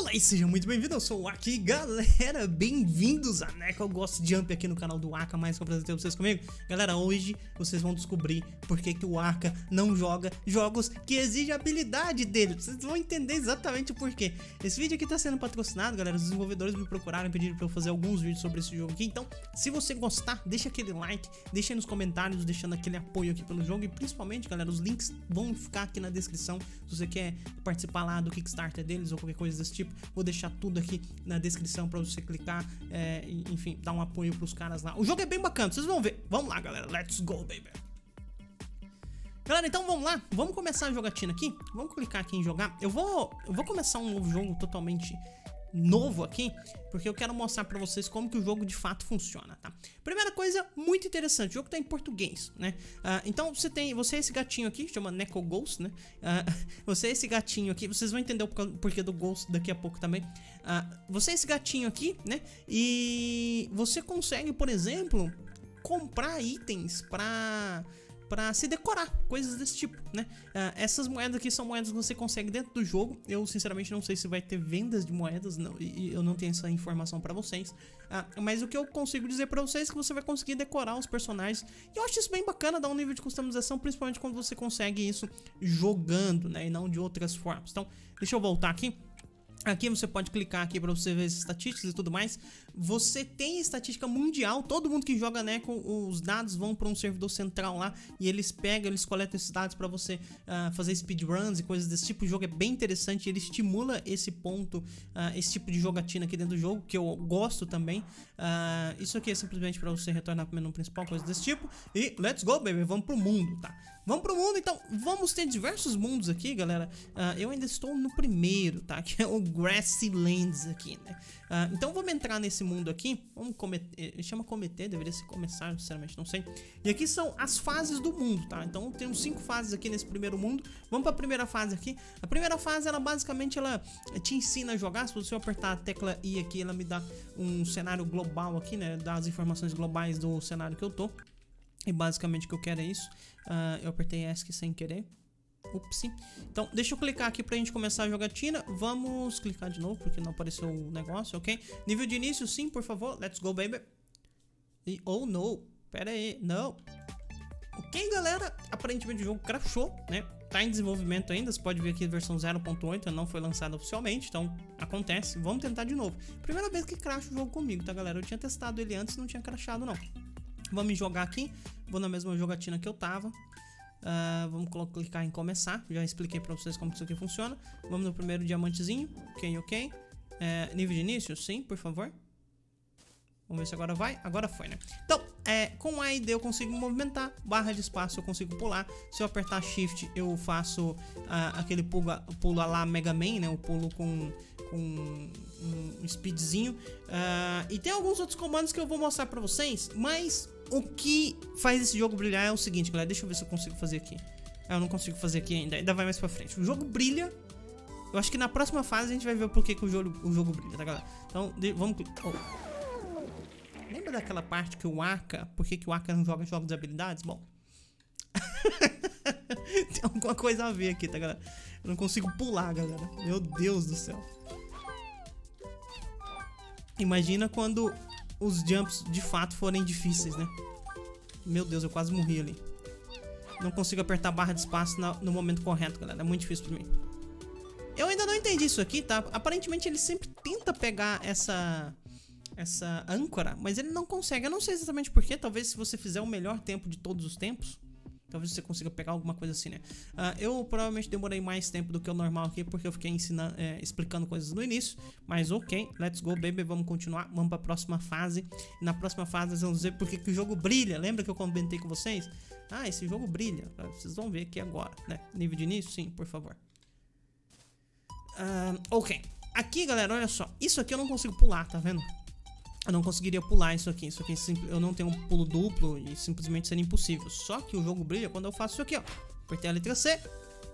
Olá e sejam muito bem-vindos, eu sou o Aki, galera, bem-vindos a gosto de Jump aqui no canal do Aka, mais que eu apresentei vocês comigo. Galera, hoje vocês vão descobrir por que, que o Aka não joga jogos que exigem habilidade dele, vocês vão entender exatamente o porquê. Esse vídeo aqui tá sendo patrocinado, galera, os desenvolvedores me procuraram e pediram pra eu fazer alguns vídeos sobre esse jogo aqui, então se você gostar, deixa aquele like, deixa aí nos comentários, deixando aquele apoio aqui pelo jogo. E principalmente, galera, os links vão ficar aqui na descrição. Se você quer participar lá do Kickstarter deles ou qualquer coisa desse tipo Vou deixar tudo aqui na descrição para você clicar, é, enfim, dar um apoio pros caras lá. O jogo é bem bacana, vocês vão ver. Vamos lá, galera. Let's go, baby. Galera, então vamos lá, vamos começar a jogatina aqui Vamos clicar aqui em jogar Eu vou, eu vou começar um novo jogo totalmente novo aqui, porque eu quero mostrar pra vocês como que o jogo de fato funciona, tá? Primeira coisa, muito interessante, o jogo tá em português, né? Uh, então você tem, você é esse gatinho aqui, chama Neko Ghost, né? Uh, você é esse gatinho aqui, vocês vão entender o porquê do Ghost daqui a pouco também. Uh, você é esse gatinho aqui, né? E você consegue, por exemplo, comprar itens pra para se decorar, coisas desse tipo, né? Uh, essas moedas aqui são moedas que você consegue dentro do jogo. Eu sinceramente não sei se vai ter vendas de moedas, não, e eu não tenho essa informação para vocês. Uh, mas o que eu consigo dizer para vocês é que você vai conseguir decorar os personagens. E eu acho isso bem bacana, dar um nível de customização, principalmente quando você consegue isso jogando, né? E não de outras formas. Então, deixa eu voltar aqui. Aqui você pode clicar aqui para você ver as estatísticas e tudo mais. Você tem estatística mundial, todo mundo que joga Neco, os dados vão para um servidor central lá e eles pegam, eles coletam esses dados para você uh, fazer speedruns e coisas desse tipo. O jogo é bem interessante, ele estimula esse ponto, uh, esse tipo de jogatina aqui dentro do jogo, que eu gosto também. Uh, isso aqui é simplesmente para você retornar para o menu principal, coisas desse tipo. E let's go, baby, vamos pro mundo, tá? Vamos pro mundo, então, vamos ter diversos mundos aqui, galera. eu ainda estou no primeiro, tá? Que é o Grasslands aqui, né? Uh, então vamos entrar nesse mundo aqui. Vamos cometer. Eh, chama cometer, deveria ser começar, sinceramente, não sei. E aqui são as fases do mundo, tá? Então temos cinco fases aqui nesse primeiro mundo. Vamos para a primeira fase aqui. A primeira fase, ela basicamente ela te ensina a jogar. Se você apertar a tecla I aqui, ela me dá um cenário global aqui, né? Dá as informações globais do cenário que eu tô. E basicamente o que eu quero é isso. Uh, eu apertei ESC sem querer. Ups. Então, deixa eu clicar aqui pra gente começar a jogatina. Vamos clicar de novo, porque não apareceu o negócio, ok? Nível de início, sim, por favor. Let's go, baby. E, oh, não. Pera aí, não. Ok, galera. Aparentemente o jogo crashou, né? Tá em desenvolvimento ainda. Você pode ver aqui a versão 0.8, não foi lançada oficialmente. Então, acontece. Vamos tentar de novo. Primeira vez que crasha o jogo comigo, tá, galera? Eu tinha testado ele antes e não tinha crashado, não. Vamos jogar aqui. Vou na mesma jogatina que eu tava. Uh, vamos clicar em começar. Já expliquei pra vocês como isso aqui funciona. Vamos no primeiro diamantezinho. Ok, ok. É, nível de início? Sim, por favor. Vamos ver se agora vai. Agora foi, né? Então, é, com A e D eu consigo movimentar. Barra de espaço eu consigo pular. Se eu apertar Shift, eu faço uh, aquele pulo, pulo lá Mega Man, né? O pulo com, com um speedzinho. Uh, e tem alguns outros comandos que eu vou mostrar pra vocês. Mas o que faz esse jogo brilhar é o seguinte, galera. Deixa eu ver se eu consigo fazer aqui. É, eu não consigo fazer aqui ainda. Ainda vai mais pra frente. O jogo brilha. Eu acho que na próxima fase a gente vai ver o porquê que o jogo, o jogo brilha, tá, galera? Então, vamos... Oh. Lembra daquela parte que o Aka... Por que, que o Aka não joga jogos de habilidades? Bom... Tem alguma coisa a ver aqui, tá, galera? Eu não consigo pular, galera. Meu Deus do céu. Imagina quando os jumps de fato forem difíceis, né? Meu Deus, eu quase morri ali. Não consigo apertar a barra de espaço no momento correto, galera. É muito difícil pra mim. Eu ainda não entendi isso aqui, tá? Aparentemente ele sempre tenta pegar essa essa âncora, mas ele não consegue. Eu não sei exatamente porquê. Talvez se você fizer o melhor tempo de todos os tempos, Talvez você consiga pegar alguma coisa assim, né? Uh, eu provavelmente demorei mais tempo do que o normal aqui, porque eu fiquei ensinando, é, explicando coisas no início. Mas ok, let's go, baby. Vamos continuar. Vamos para a próxima fase. Na próxima fase nós vamos ver porque que o jogo brilha. Lembra que eu comentei com vocês? Ah, esse jogo brilha. Vocês vão ver aqui agora, né? Nível de início? Sim, por favor. Uh, ok. Aqui, galera, olha só. Isso aqui eu não consigo pular, tá vendo? Eu não conseguiria pular isso aqui. Isso aqui eu não tenho um pulo duplo e simplesmente seria impossível. Só que o jogo brilha quando eu faço isso aqui, ó. Apertei a letra C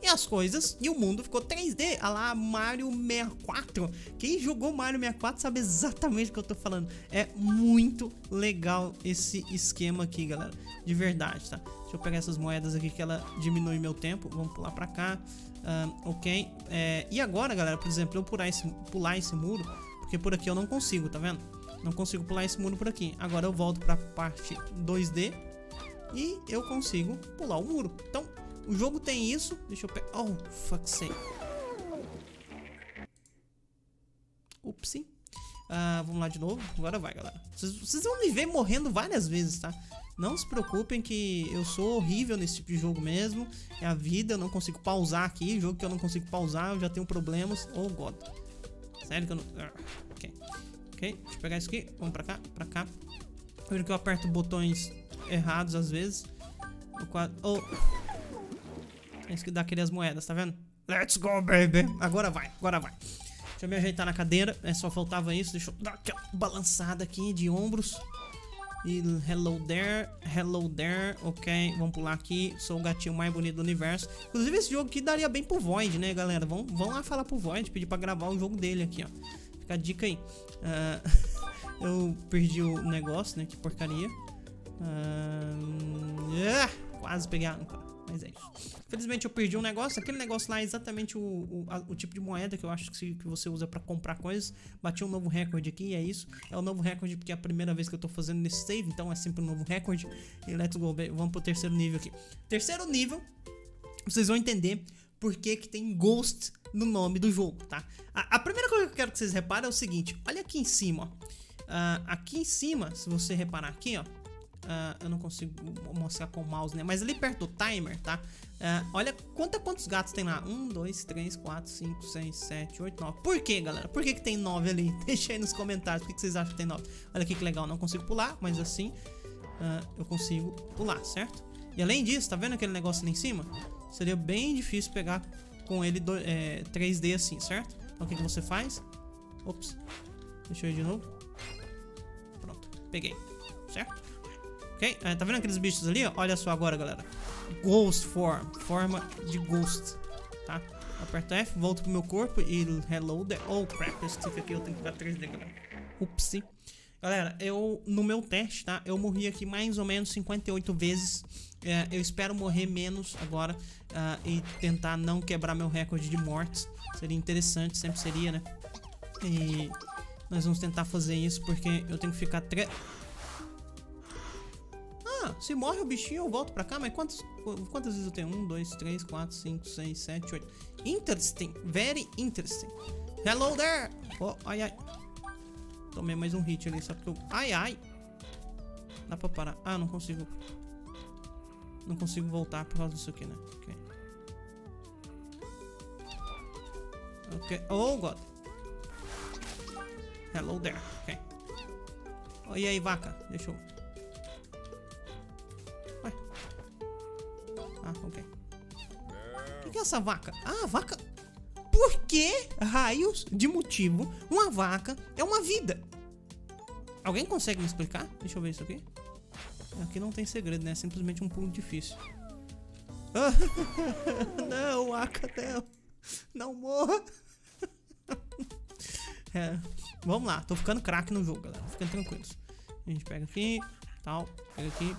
e as coisas e o mundo ficou 3D, a lá Mario 64. Quem jogou Mario 64 sabe exatamente o que eu tô falando. É muito legal esse esquema aqui, galera. De verdade, tá? Deixa eu pegar essas moedas aqui que ela diminui meu tempo. Vamos pular pra cá. Ok. É, e agora, galera, por exemplo, eu pular esse, pular esse muro, porque por aqui eu não consigo, tá vendo? Não consigo pular esse muro por aqui. Agora eu volto pra parte 2D e eu consigo pular o muro. Então, o jogo tem isso. Deixa eu pegar... Oh, fuck sake. Upsi. Uh, vamos lá de novo. Agora vai, galera. Vocês, vão me ver morrendo várias vezes, tá? Não se preocupem que eu sou horrível nesse tipo de jogo mesmo. É a vida, eu não consigo pausar aqui. Jogo que eu não consigo pausar, eu já tenho problemas. Oh, God. Sério que eu não... Ah, ok. Ok, deixa eu pegar isso aqui. Vamos pra cá, pra cá. Veja que eu aperto botões errados às vezes. Eu quase... Oh. Tem que dar aquelas moedas, tá vendo? Let's go, baby. Agora vai, agora vai. Deixa eu me ajeitar na cadeira. É, só faltava isso. Deixa eu dar aquela balançada aqui de ombros. E hello there, hello there, ok, vamos pular aqui, sou o gatinho mais bonito do universo. Inclusive esse jogo aqui daria bem pro Void, né, galera? Vão, vão lá falar pro Void, pedir pra gravar o jogo dele aqui, ó. Fica a dica aí. Uh, eu perdi o negócio, né, que porcaria. Uh, quase peguei a mas é isso. Felizmente eu perdi um negócio. Aquele negócio lá é exatamente o, o, a, o tipo de moeda que eu acho que, que você usa pra comprar coisas. Bati um novo recorde aqui e é isso. É o novo recorde porque é a primeira vez que eu tô fazendo nesse save. Então é sempre um novo recorde. E let's go. Vamos pro terceiro nível aqui. Terceiro nível. Vocês vão entender por que, que tem Ghost no nome do jogo, tá? A, a, primeira coisa que eu quero que vocês reparem é o seguinte. Olha aqui em cima, ó. Uh, aqui em cima, se você reparar aqui, ó. Uh, eu não consigo mostrar com o mouse, né? Mas ali perto do timer, tá? Uh, olha conta quantos gatos tem lá. 1, 2, 3, 4, 5, 6, 7, 8, 9. Por que, galera? Por que, que tem 9 ali? Deixa aí nos comentários por que, que vocês acham que tem 9. Olha aqui que legal, não consigo pular, mas assim eu consigo pular, certo? E além disso, tá vendo aquele negócio ali em cima? Seria bem difícil pegar com ele do, é, 3D assim, certo? Então o que, que você faz? Ops. Deixa eu ir de novo. Pronto, peguei, certo? Ok? É, tá vendo aqueles bichos ali? Olha só agora, galera. Ghost Form. Forma de Ghost. Tá? Aperto F, volto pro meu corpo e hello there. Oh, crap. Esse stick aqui eu tenho que ficar 3D, galera. Upsi. Galera, eu, no meu teste, tá? Eu morri aqui mais ou menos 58 vezes. É, eu espero morrer menos agora uh, e tentar não quebrar meu recorde de mortes. Seria interessante, sempre seria, né? E nós vamos tentar fazer isso porque eu tenho que ficar... Tre se morre o bichinho, eu volto pra cá, mas quantos, quantas vezes eu tenho? 1, 2, 3, 4, 5, 6, 7, 8. Interesting. Very interesting. Hello there. Oh, ai, ai. Tomei mais um hit ali, só porque eu... Ai, ai. Dá pra parar. Ah, não consigo. Não consigo voltar por causa disso aqui, né? Ok. Ok. Oh, God. Hello there. Ok. Oh, e aí, vaca? Deixa eu... Ah, ok. O que é essa vaca? Ah, vaca... Por que raios de motivo uma vaca é uma vida? Alguém consegue me explicar? Deixa eu ver isso aqui. Aqui não tem segredo, né? É simplesmente um pulo difícil. não, vaca, não. Morra. é, vamos lá, tô ficando craque no jogo, galera. Fiquem tranquilos. A gente pega aqui, tal, pega aqui.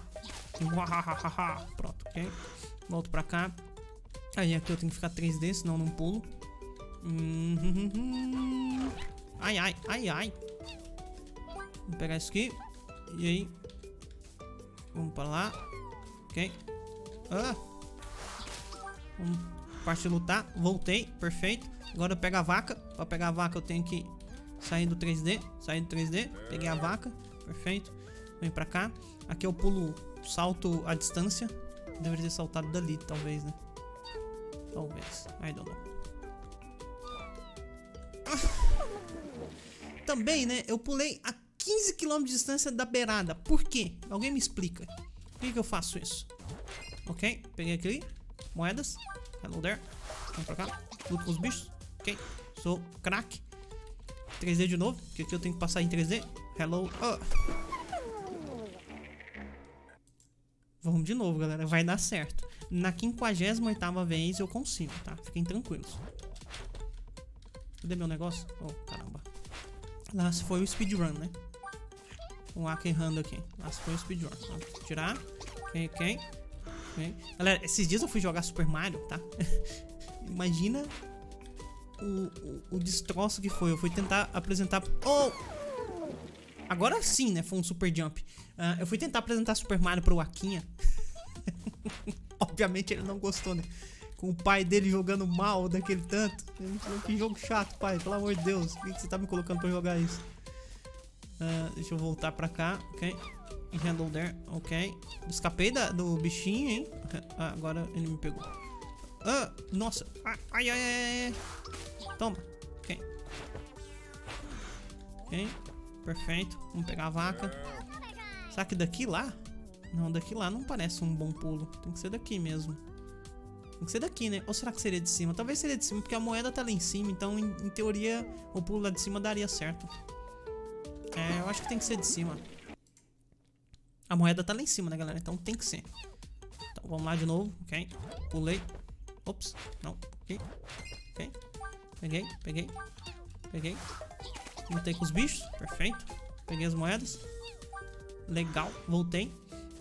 Pronto, ok. Volto pra cá. Aí aqui eu tenho que ficar 3D, senão não pulo. Ai, ai, ai, ai. Vou pegar isso aqui. E aí? Vamos pra lá. Ok. Ah. Vamos partir lutar. Voltei. Perfeito. Agora eu pego a vaca. Pra pegar a vaca eu tenho que sair do 3D. Sair do 3D. Peguei a vaca. Perfeito. Vem pra cá. Aqui eu pulo salto à distância. Deveria ter saltado dali, talvez, né? Talvez. I don't know. Também, né? Eu pulei a 15 km de distância da beirada. Por quê? Alguém me explica. Por que, que eu faço isso? Ok, peguei aqui. Moedas. Hello there. Vamos pra cá. Luto com os bichos. Ok. Sou crack. 3D de novo. Porque aqui eu tenho que passar em 3D. Hello. Oh. Vamos de novo, galera. Vai dar certo. Na 58 vez eu consigo, tá? Fiquem tranquilos. Cadê meu negócio? Oh, caramba. Lá foi o speedrun, né? O Aka errando aqui. Se foi o speedrun. Vamos tirar. Ok. okay. Galera, esses dias eu fui jogar Super Mario, tá? Imagina o, o, o, destroço que foi. Eu fui tentar apresentar... Oh! Agora sim, né? Foi um super jump. Uh, eu fui tentar apresentar Super Mario pro Akinha. Obviamente ele não gostou, né? Com o pai dele jogando mal daquele tanto. Que jogo chato, pai. Pelo amor de Deus. Por que você tá me colocando pra jogar isso? Uh, deixa eu voltar pra cá, ok? Handle there, ok. Escapei da, do bichinho, hein? Ah, agora ele me pegou. Ah, nossa. Ai, ai, ai, ai. Toma. Ok. Ok. Perfeito. Vamos pegar a vaca. Será que daqui lá? Não, daqui lá não parece um bom pulo. Tem que ser daqui mesmo. Tem que ser daqui, né? Ou será que seria de cima? Talvez seria de cima, porque a moeda tá lá em cima. Então, em, em teoria, o pulo lá de cima daria certo. É, eu acho que tem que ser de cima. A moeda tá lá em cima, né, galera? Então tem que ser. Então, vamos lá de novo. Ok. Pulei. Ops. Não. Ok. Ok. Peguei, peguei. Peguei. Lutei com os bichos. Perfeito. Peguei as moedas. Legal. Voltei.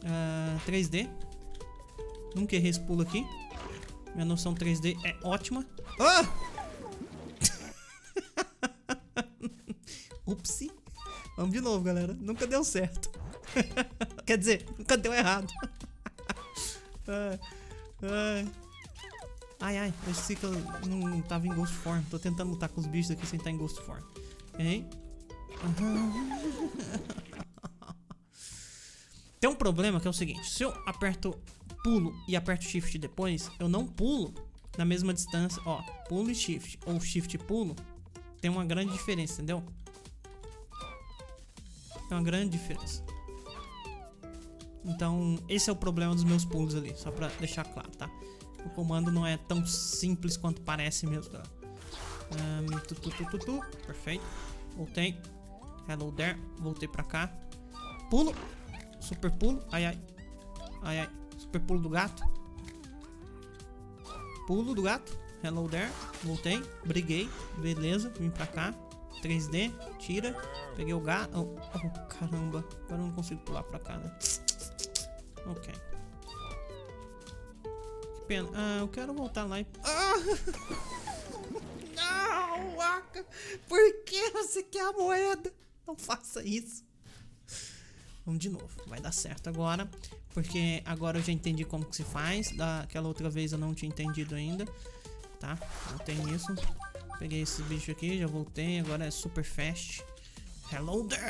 Uh, 3D. Nunca errei esse pulo aqui. Minha noção 3D é ótima. Ah! Upsi. Vamos de novo, galera. Nunca deu certo. Quer dizer, nunca deu errado. ai, ai. Eu esqueci que eu não tava em Ghost Form. Tô tentando lutar com os bichos aqui sem estar em Ghost Form. Uhum. Tem um problema que é o seguinte. Se eu aperto pulo e aperto shift depois, eu não pulo na mesma distância. Ó, pulo e shift. Ou shift e pulo. Tem uma grande diferença, entendeu? Tem uma grande diferença. Então, esse é o problema dos meus pulos ali. Só pra deixar claro, tá? O comando não é tão simples quanto parece mesmo, galera. Um, tu, tu, tu, tu, Perfeito. Voltei. Hello there. Voltei pra cá. Pulo. Super pulo. Ai, ai. Ai, ai. Super pulo do gato. Pulo do gato. Hello there. Voltei. Briguei. Beleza. Vim pra cá. 3D. Tira. Peguei o gato. Oh, oh, caramba. Agora eu não consigo pular pra cá, né? Ok pena. Ah, eu quero voltar lá e... Ah! Não, Aka! Por que você quer a moeda? Não faça isso. Vamos de novo. Vai dar certo agora. Porque agora eu já entendi como que se faz. Daquela outra vez eu não tinha entendido ainda. Tá? Não tem isso. Peguei esse bicho aqui, já voltei. Agora é super fast. Hello there!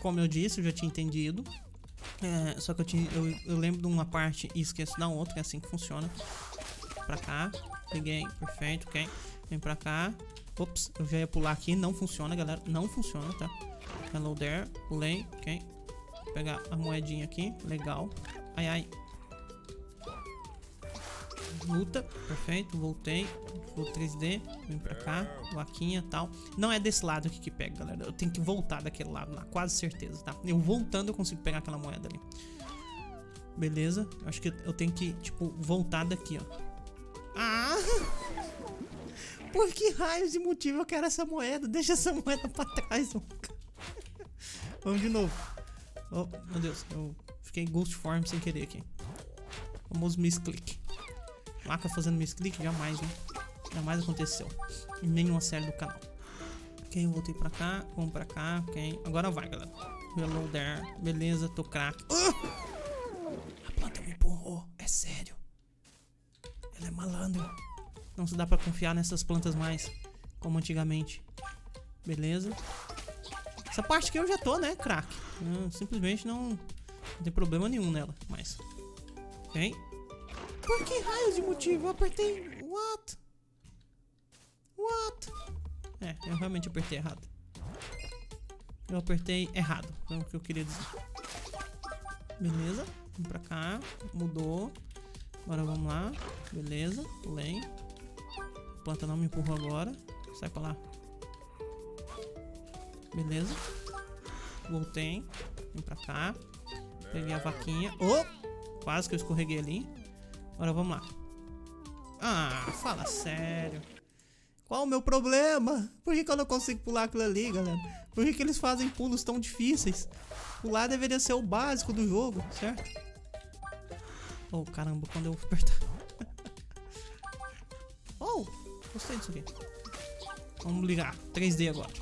Como eu disse, eu já tinha entendido. É, só que eu, tinha, eu, eu, lembro de uma parte e esqueço da outra, é assim que funciona. Pra cá, peguei, perfeito, ok. Vem pra cá. Ops, eu já ia pular aqui, não funciona, galera. Não funciona, tá? Hello there, pulei, ok. Vou pegar a moedinha aqui, legal. Ai, ai. Luta, perfeito, voltei. Vou 3D, vem pra cá, vaquinha e tal. Não é desse lado aqui que pega, galera. Eu tenho que voltar daquele lado lá, quase certeza, tá? Eu voltando eu consigo pegar aquela moeda ali. Beleza, acho que eu tenho que, tipo, voltar daqui, ó. Ah! Por que raios de motivo eu quero essa moeda? Deixa essa moeda pra trás, mano. Vamos de novo. Oh, meu Deus, eu fiquei Ghost Form sem querer aqui. Famoso misclick. Maca fazendo misclick? Jamais, né? Jamais aconteceu. Em nenhuma série do canal. Ok, eu voltei pra cá. Vamos pra cá. Ok. Agora vai, galera. Hello there. Beleza, tô crack. Uh! A planta me empurrou. É sério. Ela é malandro. Não se dá pra confiar nessas plantas mais. Como antigamente. Beleza. Essa parte aqui eu já tô, né, crack? simplesmente não, não tem problema nenhum nela. Mas. Ok. Por que raios de motivo? Eu apertei. What? What? É, eu realmente apertei errado. Eu apertei errado. É o que eu queria dizer. Beleza. Vamos pra cá. Mudou. Agora vamos lá. Beleza. Pulei. A planta não me empurrou agora. Sai pra lá. Beleza. Voltei. Vem pra cá. Peguei a vaquinha. Oh! Quase que eu escorreguei ali. Agora vamos lá. Ah, fala sério. Qual o meu problema? Por que, que eu não consigo pular aquilo ali, galera? Por que, que eles fazem pulos tão difíceis? Pular deveria ser o básico do jogo, certo? Oh, caramba, quando eu apertar. oh, gostei disso aqui. Vamos ligar. 3D agora.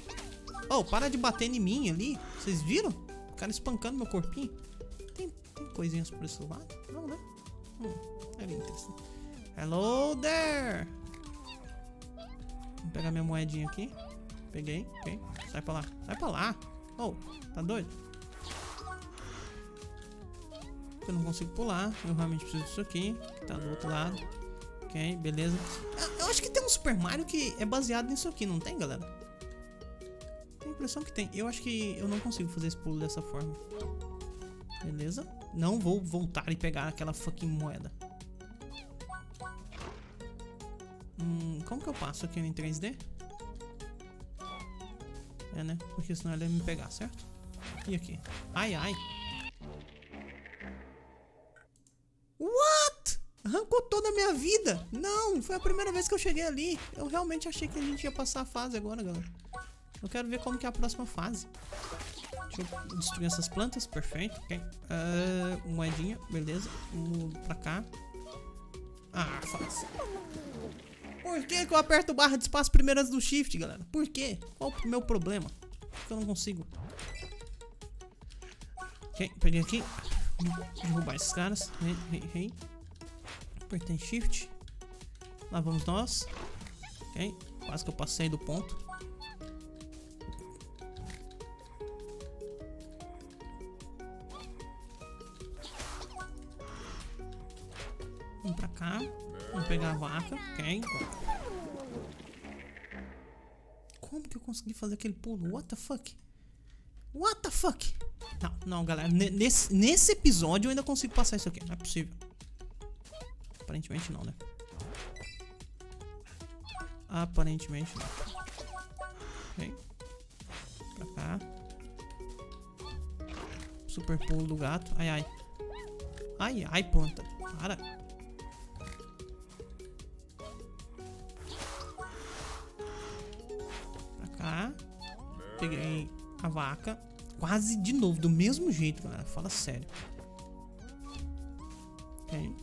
Oh, para de bater em mim ali. Vocês viram? O cara espancando meu corpinho. Tem, tem coisinhas por esse lado? Não, né? Hum, Hello there! Vou pegar minha moedinha aqui. Peguei, ok. Sai pra lá. Sai pra lá. Oh, tá doido? Eu não consigo pular. Eu realmente preciso disso aqui. Tá do outro lado. Ok, beleza. Eu acho que tem um Super Mario que é baseado nisso aqui, não tem, galera? Tem a impressão que tem. Eu acho que eu não consigo fazer esse pulo dessa forma. Beleza. Não vou voltar e pegar aquela fucking moeda. Que eu passo aqui em 3D? É, né? Porque senão ele ia me pegar, certo? E aqui? Ai, ai. What? Arrancou toda a minha vida. Não, foi a primeira vez que eu cheguei ali. Eu realmente achei que a gente ia passar a fase agora, galera. Eu quero ver como que é a próxima fase. Deixa eu destruir essas plantas. Perfeito, ok. Uh, moedinha, beleza. Vamos pra cá. Ah, fácil. Por que, que eu aperto barra de espaço primeiro antes do shift, galera? Por quê? Qual o meu problema? Por que eu não consigo? Ok, peguei aqui. Derrubar esses caras. Hey, hey, hey. Apertei shift. Lá vamos nós. Ok, quase que eu passei do ponto. Como que eu consegui fazer aquele pulo? What the fuck? What the fuck? Não, não, galera. Nesse, nesse episódio eu ainda consigo passar isso aqui. Não é possível. Aparentemente não, né? Aparentemente não. Ok. Pra cá. Super pulo do gato. Ai, ai. Ai, ai, planta. Para. Peguei a vaca. Quase de novo, do mesmo jeito, galera. Fala sério. Ok.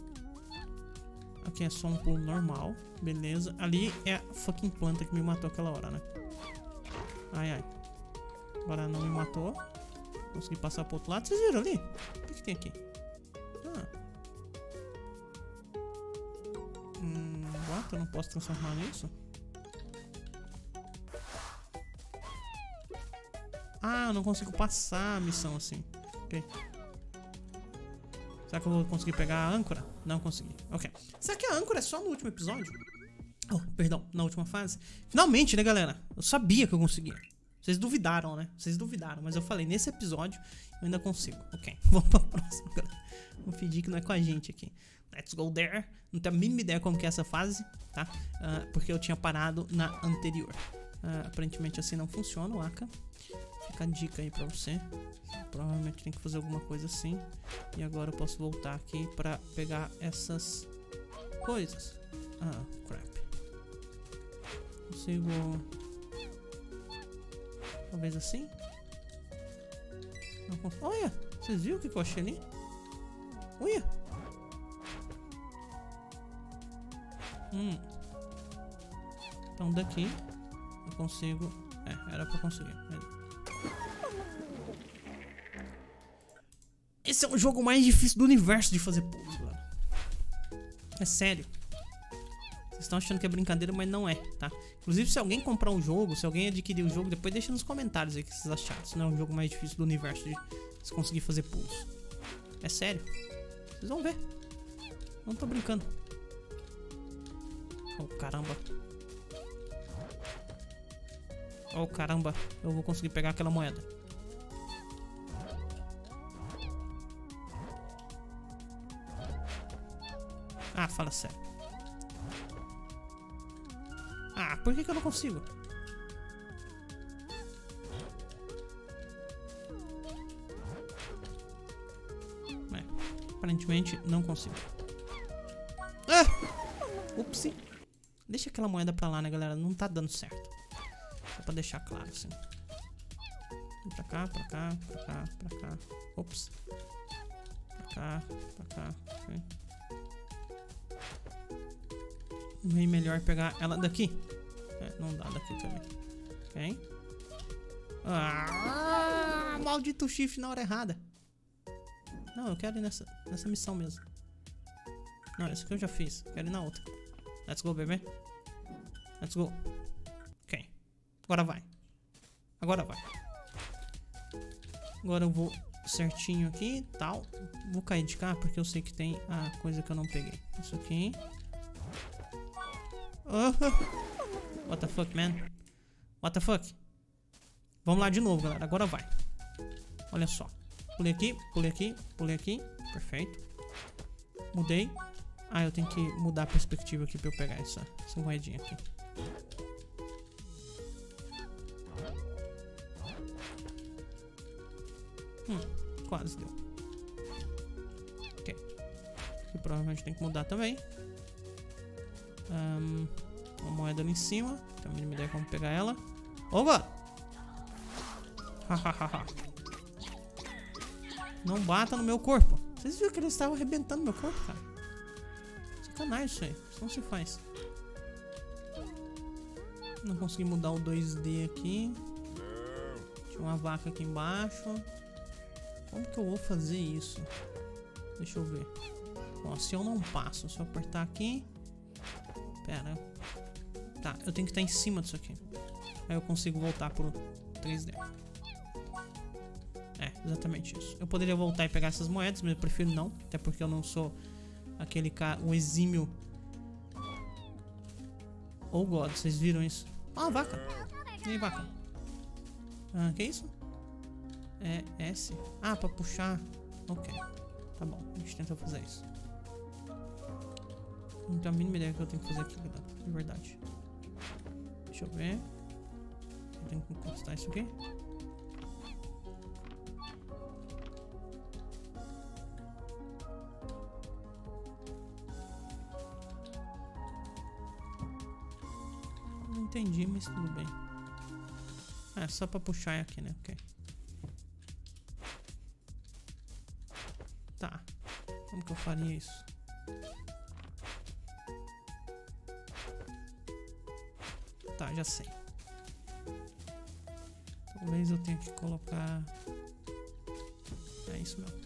Aqui é só um pulo normal. Beleza. Ali é a fucking planta que me matou aquela hora, né? Ai, ai. Agora não me matou. Consegui passar pro outro lado. Vocês viram ali? O que, que tem aqui? Ah. Hum, what? Eu não posso transformar nisso? Ah, não consigo passar a missão assim. Ok. Será que eu vou conseguir pegar a âncora? Não consegui. Ok. Será que a âncora é só no último episódio? Oh, perdão, na última fase. Finalmente, né, galera? Eu sabia que eu conseguia. Vocês duvidaram, né? Vocês duvidaram, mas eu falei, nesse episódio eu ainda consigo. Ok, vamos pra próxima, galera. Vou fingir que não é com a gente aqui. Let's go there. Não tenho a mínima ideia como que é essa fase, tá? Uh, porque eu tinha parado na anterior. Uh, aparentemente assim não funciona o Aka. Fica a dica aí pra você. Provavelmente tem que fazer alguma coisa assim. E agora eu posso voltar aqui pra pegar essas coisas. Ah, crap. Consigo... Talvez assim? Não. Olha! Vocês viram o que eu achei ali? Olha! Hum. Então daqui eu consigo... É, era pra conseguir. Esse é o jogo mais difícil do universo de fazer pulos, galera. É sério. Vocês estão achando que é brincadeira, mas não é, tá? Inclusive, se alguém comprar um jogo, se alguém adquirir o jogo, depois deixa nos comentários aí o que vocês acharam. Se não é o jogo mais difícil do universo de se conseguir fazer pulos. É sério. Vocês vão ver. Não tô brincando. Oh, caramba. Oh, caramba. Eu vou conseguir pegar aquela moeda. Ah, fala sério. Ah, por que, que eu não consigo? Aparentemente, não consigo. Ah! Upsi. Deixa aquela moeda pra lá, né, galera? Não tá dando certo. Só pra deixar claro, assim. Pra cá, pra cá, pra cá, pra cá. Ops. Pra cá, pra cá. Okay. Bem melhor pegar ela daqui. É, não dá daqui também. Ok. Ah, maldito shift na hora errada. Não, eu quero ir nessa, nessa missão mesmo. Não, essa aqui eu já fiz. Quero ir na outra. Let's go, bebê. Let's go. Ok. Agora vai. Agora vai. Agora eu vou certinho aqui, tal. Vou cair de cá porque eu sei que tem a coisa que eu não peguei. Isso aqui. What the fuck, man? What the fuck? Vamos lá de novo, galera. Agora vai. Olha só. Pulei aqui, pulei aqui, pulei aqui. Perfeito. Mudei. Ah, eu tenho que mudar a perspectiva aqui pra eu pegar essa, essa moedinha aqui. Hum, quase deu. Ok. Aqui provavelmente tem que mudar também. Um, uma moeda ali em cima. Tem a mínima ideia como pegar ela. Opa! Não bata no meu corpo. Vocês viram que eles estavam arrebentando meu corpo, cara? Sacanagem isso aí. Isso não se faz. Não consegui mudar o 2D aqui. Tinha uma vaca aqui embaixo. Como que eu vou fazer isso? Deixa eu ver. Ó, se eu não passo, se eu apertar aqui... Pera. Tá, eu tenho que estar em cima disso aqui. Aí eu consigo voltar pro 3D. É, exatamente isso. Eu poderia voltar e pegar essas moedas, mas eu prefiro não. Até porque eu não sou aquele cara, um exímio. Oh God, vocês viram isso? Ah, vaca. E aí, vaca? Ah, que isso? É S? Ah, pra puxar. Ok. Tá bom, a gente tenta fazer isso. Não tenho a mínima ideia que eu tenho que fazer aqui. De verdade. Deixa eu ver. Eu tenho que conquistar isso aqui. entendi, mas tudo bem. É, só pra puxar aqui, né? Ok. Tá. Como que eu faria isso? Já sei. Talvez eu tenha que colocar... É isso mesmo.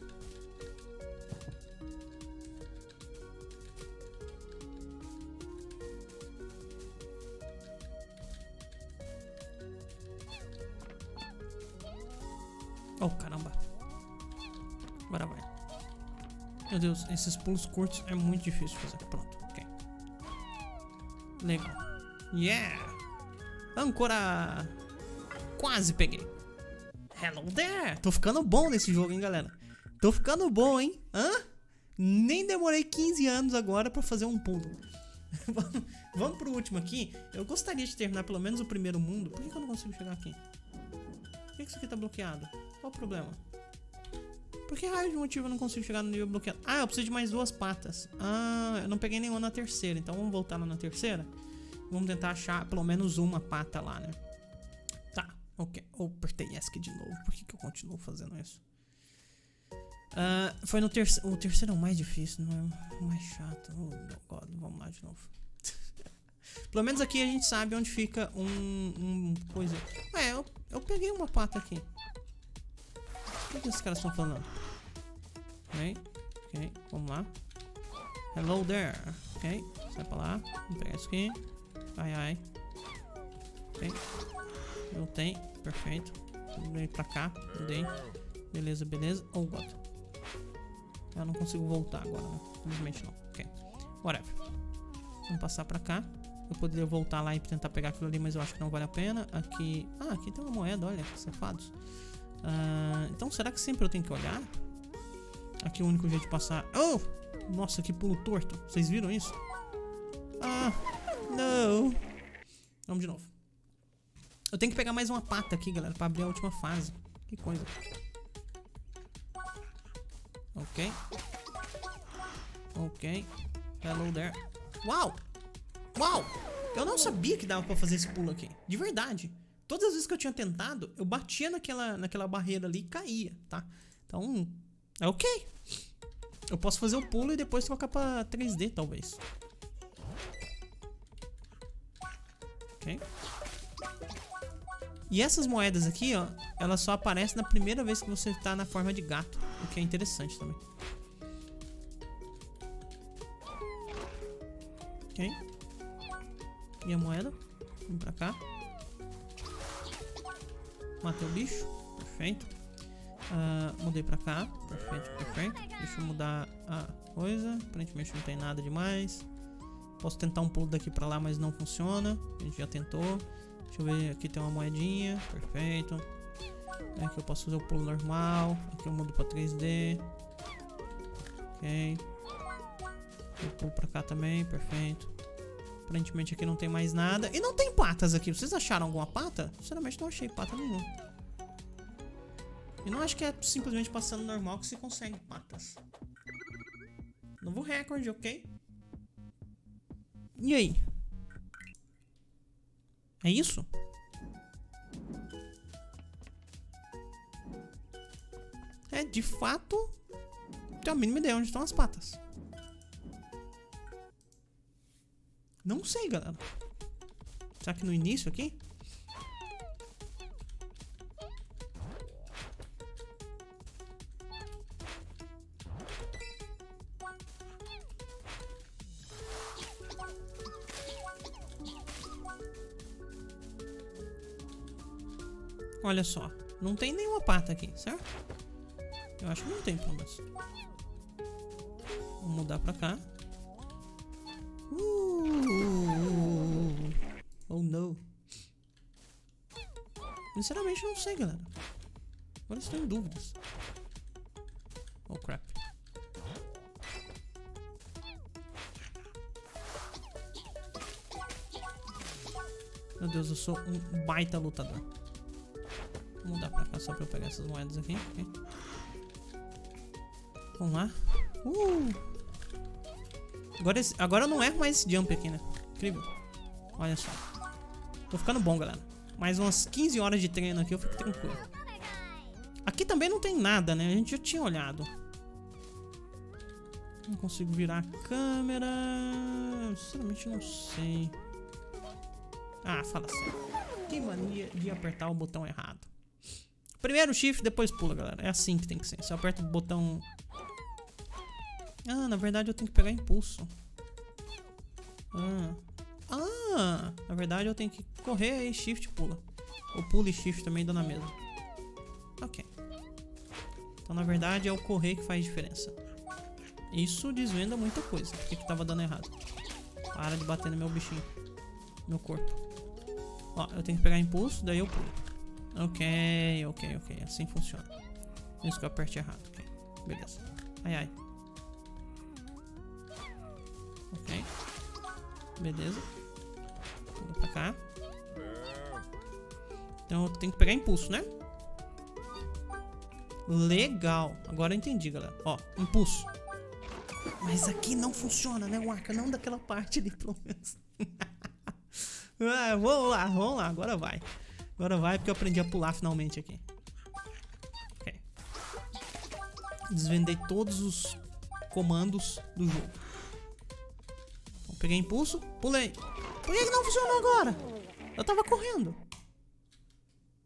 Oh, caramba. Agora vai. Meu Deus, esses pulos curtos é muito difícil fazer. Pronto, ok. Legal. Yeah! Âncora! Quase peguei. Hello there! Tô ficando bom nesse jogo, hein, galera? Tô ficando bom, hein? Hã? Nem demorei 15 anos agora pra fazer um pulo. Vamos pro último aqui. Eu gostaria de terminar pelo menos o primeiro mundo. Por que, eu não consigo chegar aqui? Por que isso aqui tá bloqueado? Qual o problema? Por que raio de motivo eu não consigo chegar no nível bloqueado? Ah, eu preciso de mais duas patas. Ah, eu não peguei nenhuma na terceira. Então vamos voltar lá na terceira. Vamos tentar achar pelo menos uma pata lá, né? Tá, ok. Oh, apertei ESC de novo. Por que, que eu continuo fazendo isso? Uh, foi no terceiro. O terceiro é o mais difícil, não é o mais chato. Oh, God. Vamos lá de novo. Pelo menos aqui a gente sabe onde fica um, um coisa. É, eu, eu peguei uma pata aqui. O que, que esses caras estão falando? Ok, ok, vamos lá. Hello there. Ok, sai pra lá. Vamos pegar isso aqui. Ai, ai. Ok. Voltei. Perfeito. Mudei pra cá. Mudei. Beleza, beleza. Oh, God. Eu não consigo voltar agora, né? Infelizmente não. Ok. Whatever. Vamos passar pra cá. Eu poderia voltar lá e tentar pegar aquilo ali, mas eu acho que não vale a pena. Aqui... Ah, aqui tem uma moeda, olha. Safados. Uh, então, será que sempre eu tenho que olhar? Aqui é o único jeito de passar... Oh! Nossa, que pulo torto. Vocês viram isso? Ah, não. Vamos de novo. Eu tenho que pegar mais uma pata aqui, galera, pra abrir a última fase. Que coisa. Ok. Ok. Hello there. Uau! Uau! Eu não sabia que dava pra fazer esse pulo aqui. De verdade. Todas as vezes que eu tinha tentado, eu batia naquela, naquela barreira ali e caía, tá? Então, é ok. Eu posso fazer o pulo e depois trocar pra 3D, talvez. E essas moedas aqui, ó, elas só aparecem na primeira vez que você tá na forma de gato, o que é interessante também. Ok. E a moeda? Vem pra cá. Matei o bicho. Perfeito. Uh, mudei pra cá. Perfeito, perfeito. Deixa eu mudar a coisa. Aparentemente não tem nada demais. Posso tentar um pulo daqui pra lá, mas não funciona. A gente já tentou. Deixa eu ver, aqui tem uma moedinha. Perfeito. Aqui eu posso fazer o pulo normal. Aqui eu mudo pra 3D. Ok. Eu pulo pra cá também, perfeito. Aparentemente aqui não tem mais nada. E não tem patas aqui. Vocês acharam alguma pata? Sinceramente não achei pata nenhuma. E não acho que é simplesmente passando normal que se consegue patas. Novo recorde, ok? E aí? É isso? É, de fato, tem a mínima ideia onde estão as patas. Não sei, galera. Será que no início aqui? Olha só, não tem nenhuma pata aqui, certo? Eu acho que não tem, pelo menos. Vou mudar pra cá. Uh, oh não. Sinceramente não sei, galera. Agora estou em dúvidas. Oh crap. Meu Deus, eu sou um baita lutador. Mudar pra cá só pra eu pegar essas moedas aqui. Okay. Vamos lá. Uh! Agora, agora eu não erro mais esse jump aqui, né? Incrível. Olha só. Tô ficando bom, galera. Mais umas 15 horas de treino aqui, eu fico tranquilo. Aqui também não tem nada, né? A gente já tinha olhado. Não consigo virar a câmera. Sinceramente, não sei. Ah, fala sério. Que mania de apertar o botão errado. Primeiro shift, depois pula, galera. É assim que tem que ser. Você aperta o botão ah, na verdade eu tenho que pegar impulso. Ah. ah, na verdade eu tenho que correr e shift pula. Ou pula e shift também dá na mesma. Ok. Então na verdade é o correr que faz diferença. Isso desvenda muita coisa. Por que, que tava dando errado? Para de bater no meu bichinho. Meu corpo. Ó, eu tenho que pegar impulso, daí eu pulo. Ok, ok, ok. Assim funciona. Isso que eu aperte errado. Ok, beleza. Ai, ai. Ok. Beleza. Vou pra cá. Então eu tenho que pegar impulso, né? Legal. Agora eu entendi, galera. Ó, impulso. Mas aqui não funciona, né, arca? Não daquela parte ali, pelo menos. ah, vamos lá, vamos lá. Agora vai. Agora vai, porque eu aprendi a pular finalmente aqui. Ok. Desvendei todos os comandos do jogo. Peguei impulso, pulei. Por que, não funcionou agora? Eu tava correndo.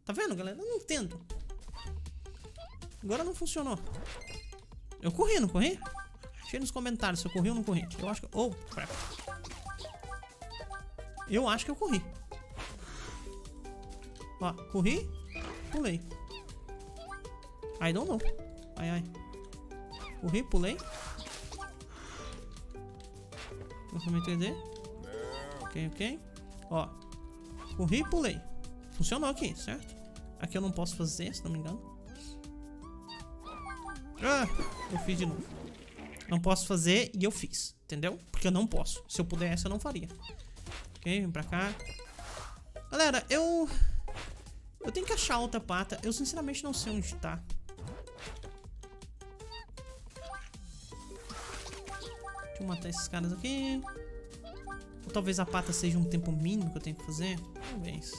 Tá vendo, galera? Eu não entendo. Agora não funcionou. Eu corri, não corri? Deixa nos comentários se eu corri ou não corri. Eu acho que... Oh, crap. Eu acho que eu corri. Ó, corri, pulei. I don't know. Ai, ai. Corri, pulei. Transformei 3D. Ok, ok. Ó. Corri e pulei. Funcionou aqui, certo? Aqui eu não posso fazer, se não me engano. Ah, eu fiz de novo. Não posso fazer e eu fiz, entendeu? Porque eu não posso. Se eu pudesse, eu não faria. Ok, vem pra cá. Galera, eu... Eu tenho que achar outra pata. Eu sinceramente não sei onde tá. Vou matar esses caras aqui. Ou talvez a pata seja um tempo mínimo que eu tenho que fazer. Talvez.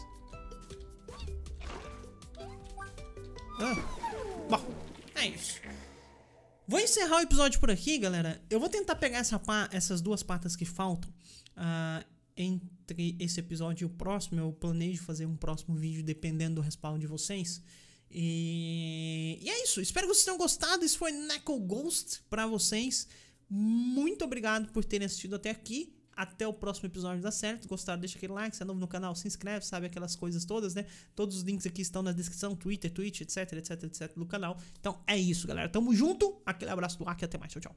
Ah. Bom, é isso. Vou encerrar o episódio por aqui, galera. Eu vou tentar pegar essa essas duas patas que faltam. Uh, entre esse episódio e o próximo, eu planejo fazer um próximo vídeo dependendo do respaldo de vocês. E, e é isso. Espero que vocês tenham gostado. Isso foi Neco Ghost pra vocês. Muito obrigado por terem assistido até aqui. Até o próximo episódio série. Se gostaram, deixa aquele like. Se é novo no canal, se inscreve, sabe aquelas coisas todas, né? Todos os links aqui estão na descrição: Twitter, Twitch, etc, etc, etc do canal. Então é isso, galera. Tamo junto. Aquele abraço do Aki até mais. Tchau, tchau.